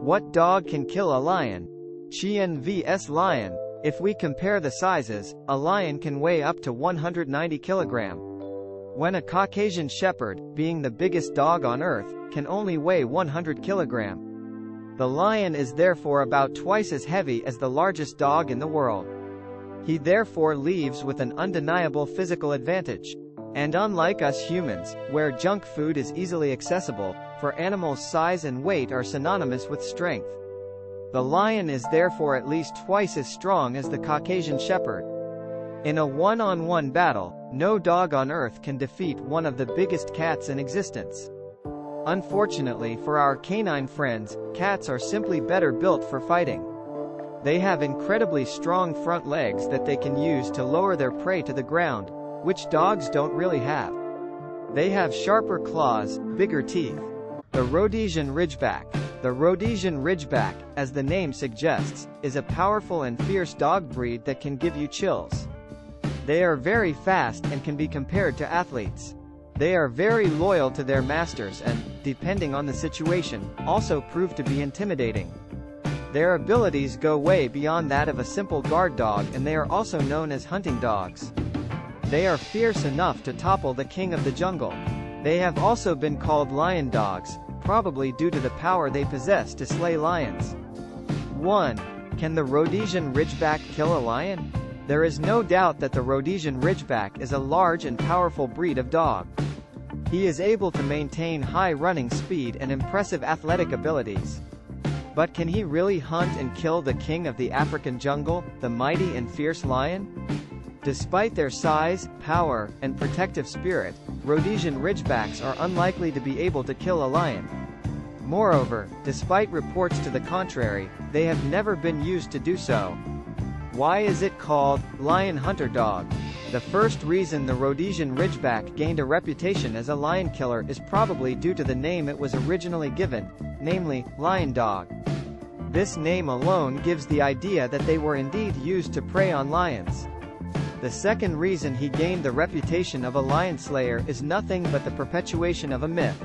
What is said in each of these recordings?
What dog can kill a lion? Chien vs Lion. If we compare the sizes, a lion can weigh up to 190 kg. When a Caucasian Shepherd, being the biggest dog on earth, can only weigh 100 kg. The lion is therefore about twice as heavy as the largest dog in the world. He therefore leaves with an undeniable physical advantage. And unlike us humans, where junk food is easily accessible, for animals size and weight are synonymous with strength. The lion is therefore at least twice as strong as the Caucasian Shepherd. In a one-on-one -on -one battle, no dog on earth can defeat one of the biggest cats in existence. Unfortunately for our canine friends, cats are simply better built for fighting. They have incredibly strong front legs that they can use to lower their prey to the ground, which dogs don't really have. They have sharper claws, bigger teeth. The Rhodesian Ridgeback, the Rhodesian Ridgeback, as the name suggests, is a powerful and fierce dog breed that can give you chills. They are very fast and can be compared to athletes. They are very loyal to their masters and, depending on the situation, also prove to be intimidating. Their abilities go way beyond that of a simple guard dog and they are also known as hunting dogs. They are fierce enough to topple the king of the jungle. They have also been called lion dogs, probably due to the power they possess to slay lions. 1. Can the Rhodesian Ridgeback kill a lion? There is no doubt that the Rhodesian Ridgeback is a large and powerful breed of dog. He is able to maintain high running speed and impressive athletic abilities. But can he really hunt and kill the king of the African jungle, the mighty and fierce lion? Despite their size, power, and protective spirit, Rhodesian Ridgebacks are unlikely to be able to kill a lion. Moreover, despite reports to the contrary, they have never been used to do so. Why is it called, lion hunter dog? The first reason the Rhodesian Ridgeback gained a reputation as a lion killer is probably due to the name it was originally given, namely, lion dog. This name alone gives the idea that they were indeed used to prey on lions. The second reason he gained the reputation of a lion slayer is nothing but the perpetuation of a myth.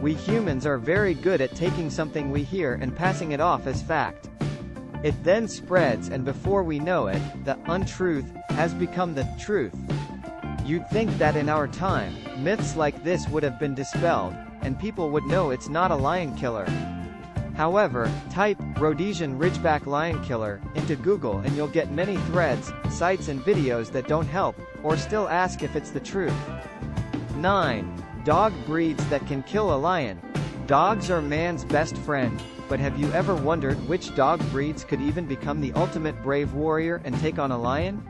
We humans are very good at taking something we hear and passing it off as fact. It then spreads and before we know it, the untruth has become the truth. You'd think that in our time, myths like this would have been dispelled, and people would know it's not a lion killer. However, type, Rhodesian Ridgeback Lion Killer, into Google and you'll get many threads, sites and videos that don't help, or still ask if it's the truth. 9. Dog breeds that can kill a lion. Dogs are man's best friend, but have you ever wondered which dog breeds could even become the ultimate brave warrior and take on a lion?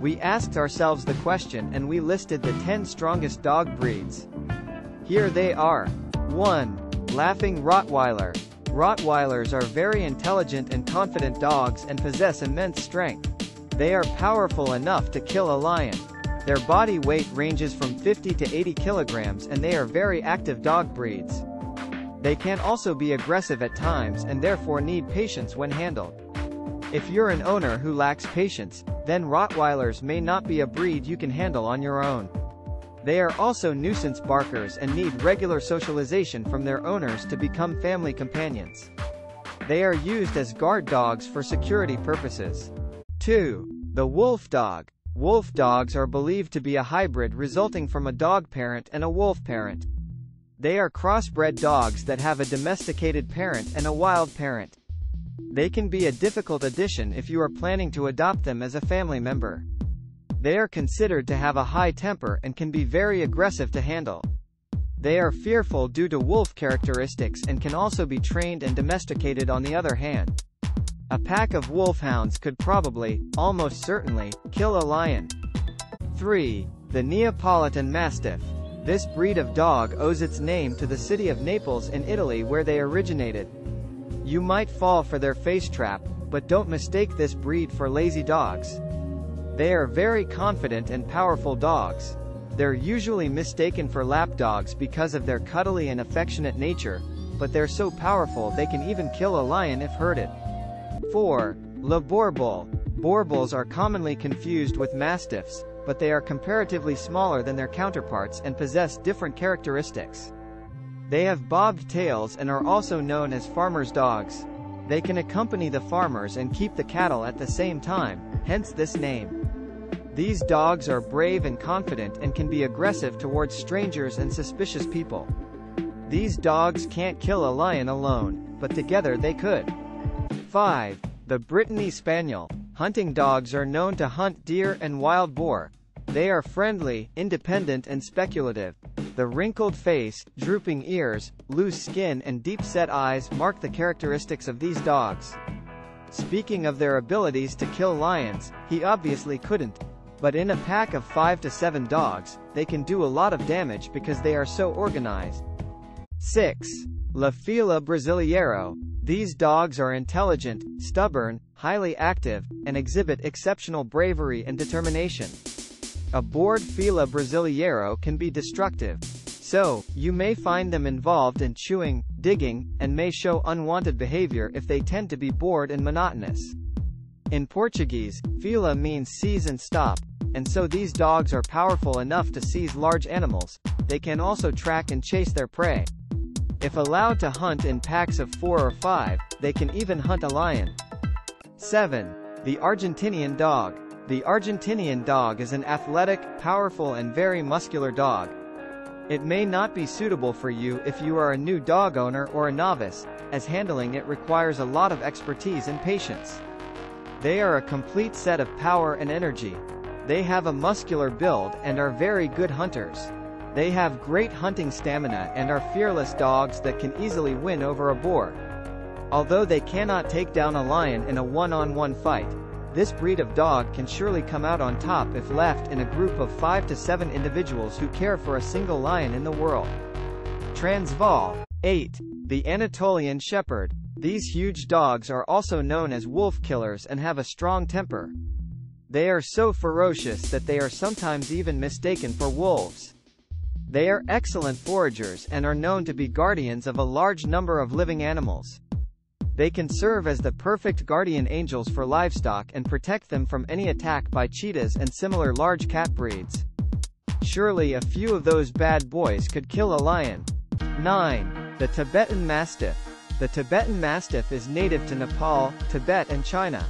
We asked ourselves the question and we listed the 10 strongest dog breeds. Here they are. 1. Laughing Rottweiler. Rottweilers are very intelligent and confident dogs and possess immense strength. They are powerful enough to kill a lion. Their body weight ranges from 50 to 80 kilograms and they are very active dog breeds. They can also be aggressive at times and therefore need patience when handled. If you're an owner who lacks patience, then Rottweilers may not be a breed you can handle on your own. They are also nuisance barkers and need regular socialization from their owners to become family companions. They are used as guard dogs for security purposes. 2. The wolf dog. Wolf dogs are believed to be a hybrid resulting from a dog parent and a wolf parent. They are crossbred dogs that have a domesticated parent and a wild parent. They can be a difficult addition if you are planning to adopt them as a family member. They are considered to have a high temper and can be very aggressive to handle. They are fearful due to wolf characteristics and can also be trained and domesticated on the other hand. A pack of wolfhounds could probably, almost certainly, kill a lion. 3. The Neapolitan Mastiff. This breed of dog owes its name to the city of Naples in Italy where they originated. You might fall for their face trap, but don't mistake this breed for lazy dogs. They are very confident and powerful dogs. They're usually mistaken for lapdogs because of their cuddly and affectionate nature, but they're so powerful they can even kill a lion if hurted. 4. Le Boerboel. Boerboels are commonly confused with mastiffs, but they are comparatively smaller than their counterparts and possess different characteristics. They have bobbed tails and are also known as farmers' dogs. They can accompany the farmers and keep the cattle at the same time, hence this name. These dogs are brave and confident and can be aggressive towards strangers and suspicious people. These dogs can't kill a lion alone, but together they could. 5. The Brittany Spaniel. Hunting dogs are known to hunt deer and wild boar. They are friendly, independent and speculative. The wrinkled face, drooping ears, loose skin and deep-set eyes mark the characteristics of these dogs. Speaking of their abilities to kill lions, he obviously couldn't. But in a pack of 5 to 7 dogs, they can do a lot of damage because they are so organized. 6. La Fila Brasileiro. These dogs are intelligent, stubborn, highly active, and exhibit exceptional bravery and determination. A bored Fila Brasileiro can be destructive. So, you may find them involved in chewing, digging, and may show unwanted behavior if they tend to be bored and monotonous. In Portuguese, fila means seize and stop, and so these dogs are powerful enough to seize large animals. They can also track and chase their prey. If allowed to hunt in packs of four or five, they can even hunt a lion. 7. The Argentinian Dog. The Argentinian dog is an athletic, powerful and very muscular dog. It may not be suitable for you if you are a new dog owner or a novice, as handling it requires a lot of expertise and patience. They are a complete set of power and energy. They have a muscular build and are very good hunters. They have great hunting stamina and are fearless dogs that can easily win over a boar. Although they cannot take down a lion in a one-on-one -on -one fight, this breed of dog can surely come out on top if left in a group of 5 to 7 individuals who care for a single lion in the world. Transvaal. 8. The Anatolian Shepherd. These huge dogs are also known as wolf killers and have a strong temper. They are so ferocious that they are sometimes even mistaken for wolves. They are excellent foragers and are known to be guardians of a large number of living animals. They can serve as the perfect guardian angels for livestock and protect them from any attack by cheetahs and similar large cat breeds. Surely a few of those bad boys could kill a lion. 9. The Tibetan Mastiff. The Tibetan Mastiff is native to Nepal, Tibet and China.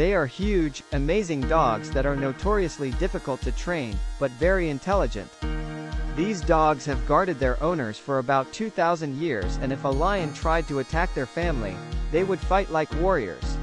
They are huge, amazing dogs that are notoriously difficult to train, but very intelligent. These dogs have guarded their owners for about 2,000 years and if a lion tried to attack their family, they would fight like warriors.